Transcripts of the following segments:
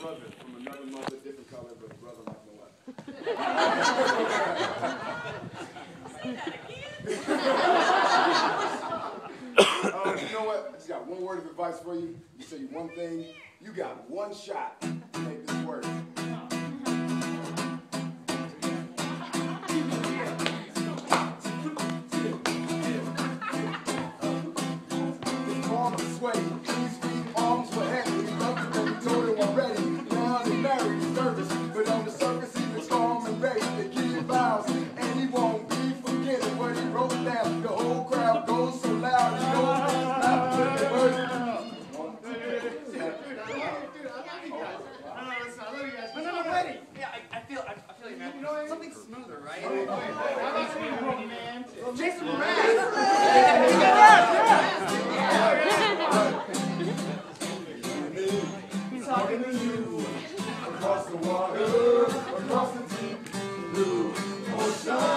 brother from another mother, different color, but brother like my wife. Say that again. uh, you know what? I just got one word of advice for you. You say one thing, you got one shot to make this work. Please Oh, son.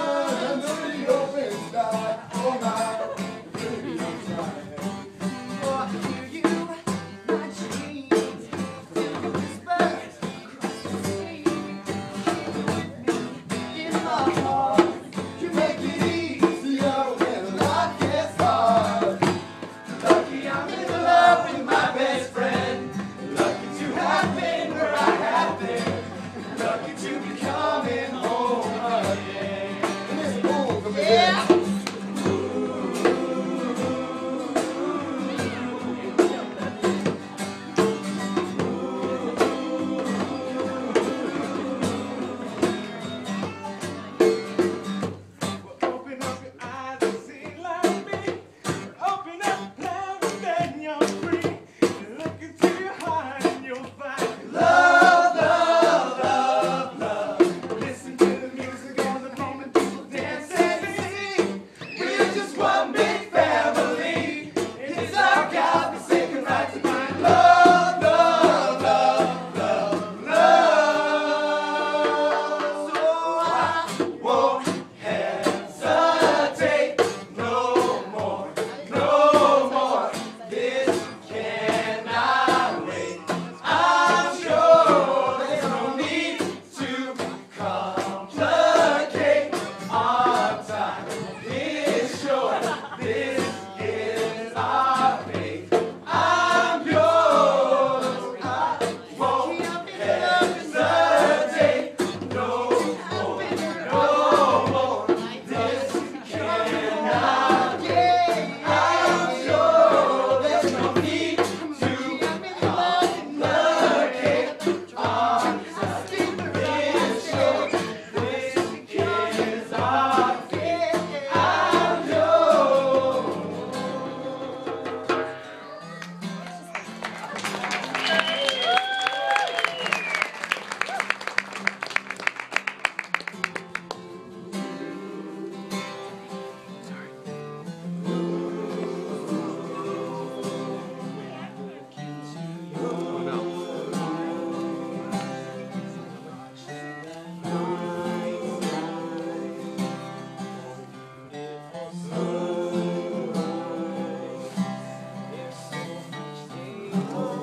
Oh.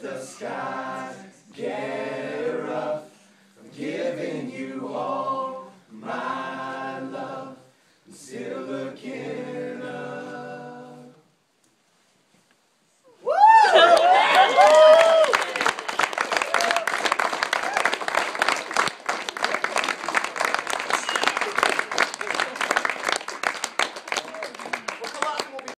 The sky